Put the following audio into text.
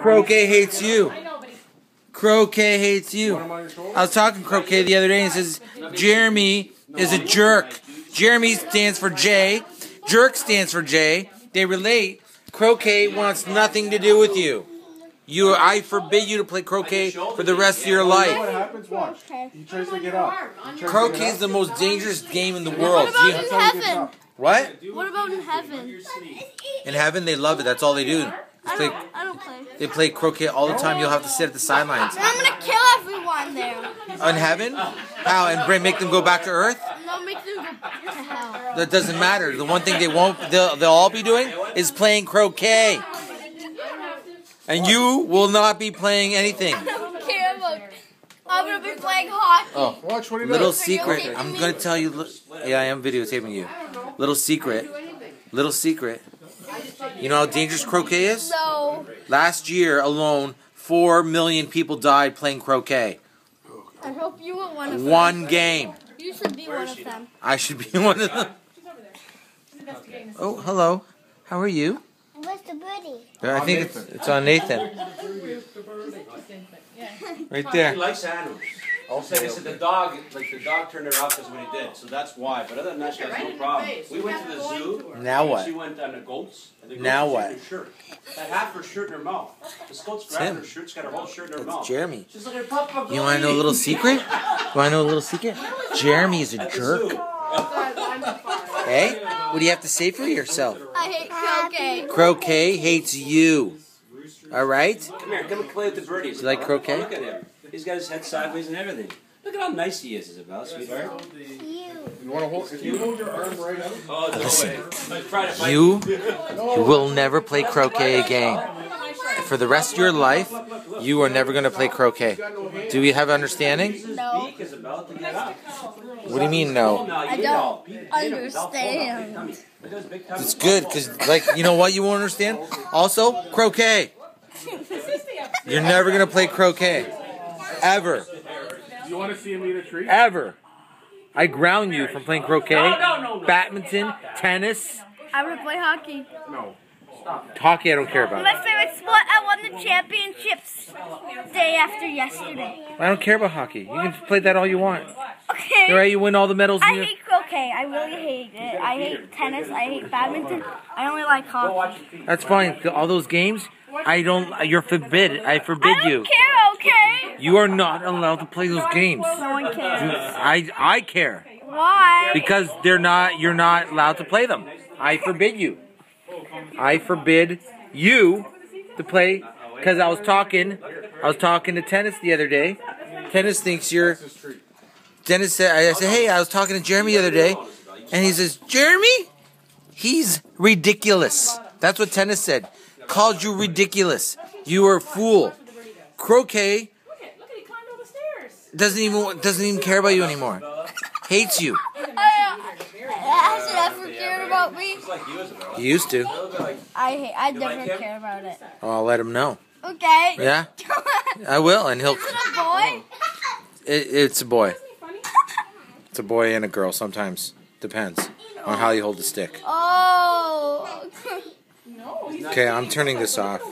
Croquet hates you. Croquet hates you. I was talking to Croquet the other day and he says Jeremy is a jerk. Jeremy stands for J. Jerk stands for J. They relate. Croquet wants nothing to do with you. You, I forbid you to play croquet for the rest of your What life. happens? Watch. He tries to get up. He tries to get Croquet is the most dangerous game in the world. What about in That's how he gets heaven? what? What about in heaven? In heaven, they love it. That's all they do. I I don't play. They play croquet all the time. You'll have to sit at the sidelines. And I'm gonna kill everyone there. In heaven? How? And bring, make them go back to earth? And I'll make them go back to hell. That doesn't matter. The one thing they won't, they'll, they'll all be doing is playing croquet. And you will not be playing anything. I don't care about. I'm gonna be playing hockey. Oh, Watch what he little secret. I'm gonna tell you. Yeah, I am videotaping you. Little secret. Little secret. You know how dangerous croquet is? So Last year alone, four million people died playing croquet. I hope you were one of them. One game. You should be one of them. I should be one of them. Oh, hello. How are you? Where's the birdie? Uh, I think it's, it's on Nathan. Right He there. likes animals. Also, they said the dog, like the dog turned her off because when he did, so that's why. But other than that, she has no problem. We went to the zoo. Now what? She went on the goats. And the goats Now what? eating Her shirt. Had half her shirt in her mouth. This goat's grabbing Him. her shirt. She's got her whole shirt in her It's mouth. Jeremy. She's like, Papa, You want to know a little secret? You want to know a little secret? Jeremy's a jerk. Hey, what do you have to say for yourself? I hate croquet. Croquet hates you. All right? Come here, come and play with the birdies. You like croquet? Look at him. He's got his head sideways and everything. Look at how nice he is, Isabel, sweetheart. You. You want to hold? If you hold your arm right out. Oh, Listen. way. Let's try to fight. You, you will never play croquet again. For the rest of your life, you are never going to play croquet. Do we have understanding? No. Speak, Isabel, to get up. What do you mean, no? No, I don't all. Beat- beat him. understand. Come here. Look at his big tummy. It's good because, like, you know what you won't understand? Also, croquet. You're never going to play croquet. Ever. You want to see him eat a tree? Ever. I ground you from playing croquet, badminton, tennis, I'm gonna play hockey. No. Stop. Hockey. I don't care about. My favorite sport. I won the championships day after yesterday. I don't care about hockey. You can play that all you want. Okay. All right, you win all the medals. I in your- hate croquet. I really hate it. I hate tennis. I hate badminton. I only like hockey. That's fine. All those games, I don't. You're forbid. I I forbid don't you. care. You are not allowed to play those games. No one cares. I I care Why? because they're not. You're not allowed to play them. I forbid you. I forbid you to play because I was talking. I was talking to tennis the other day. Tennis thinks you're. Dennis said, I said, hey, I was talking to Jeremy the other day, and he says, Jeremy, he's ridiculous. That's what Tennis said. Called you ridiculous. You are a fool. Croquet doesn't even doesn't even care about you anymore. Hates you. I, has it ever cared about me? You, used to. I hate. I never care about it. Oh, I'll let him know. Okay. Yeah, I will, and he'll. Is it a boy? It, it's a boy. It's a boy and a girl. Sometimes depends on how you hold the stick. Oh. Okay, I'm turning this off.